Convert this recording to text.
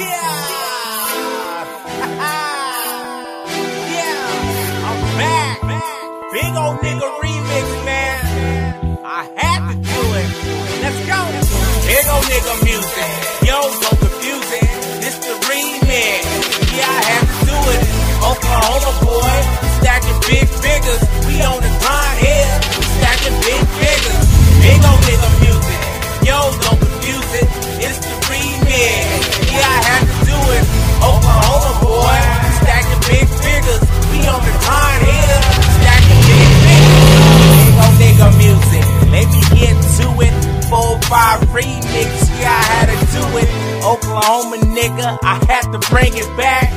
yeah, yeah. I'm back. Big old nigga remix, man. I had to do it. Let's go. Big old nigga music. 5 remix, yeah, I had to do it. Oklahoma nigga, I had to bring it back.